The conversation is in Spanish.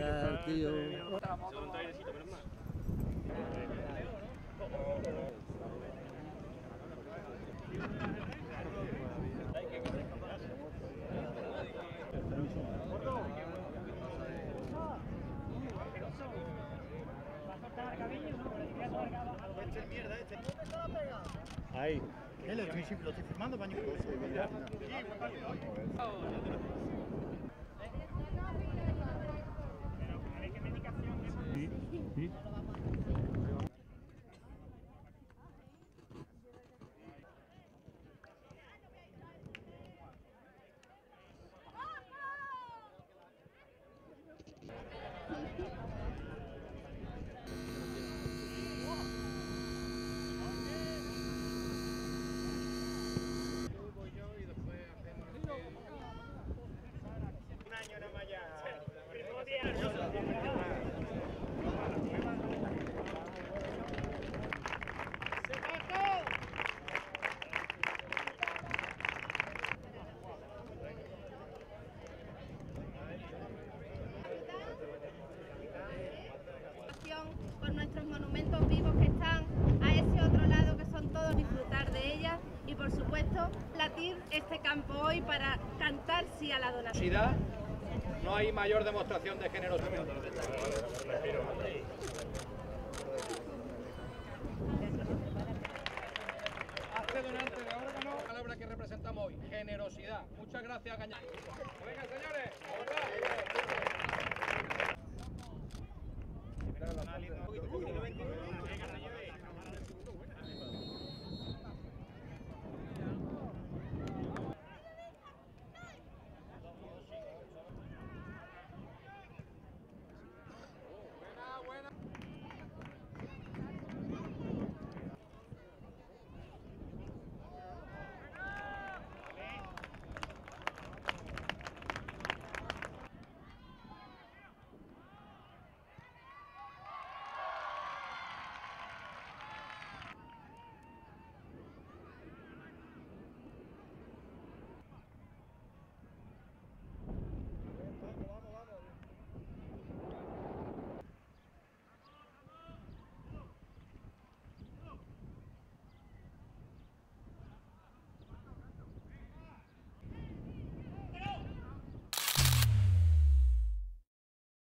tal, tío? Ahí. Eh, lo estoy, lo estoy filmando, paño. 嗯。Por supuesto latir este campo hoy para cantar sí a la donación. No hay mayor demostración de generosidad. Hace donante de órgano, palabra que representamos hoy, generosidad. Muchas gracias. Venga, señores.